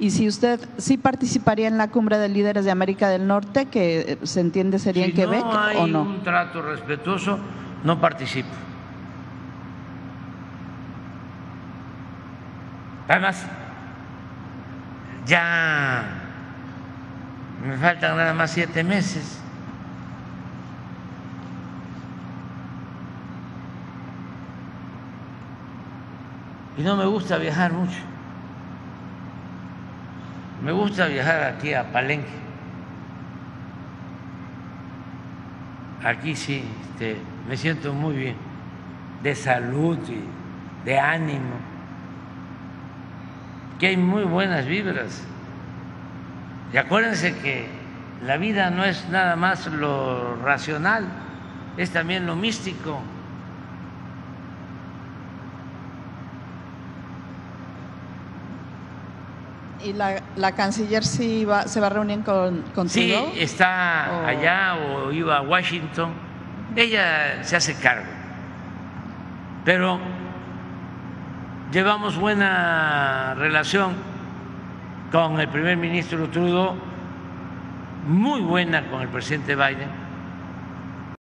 Y si usted sí participaría en la cumbre de líderes de América del Norte, que eh, se entiende sería si en Quebec no hay o no. un trato respetuoso, no participo. Además, ya me faltan nada más siete meses. Y no me gusta viajar mucho. Me gusta viajar aquí a Palenque. Aquí sí, este, me siento muy bien, de salud y de ánimo, que hay muy buenas vibras. Y acuérdense que la vida no es nada más lo racional, es también lo místico. ¿Y la, la canciller sí va, se va a reunir con, Sí, está o- allá o iba a Washington. Ella se hace cargo. Pero llevamos buena relación con el primer ministro Trudeau, muy buena con el presidente Biden.